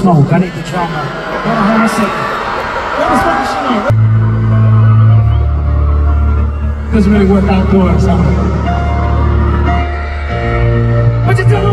smoke. I need to trauma. Hold on, hold on a second. What the smoke is she on? Doesn't really work outdoors, huh? What you doing?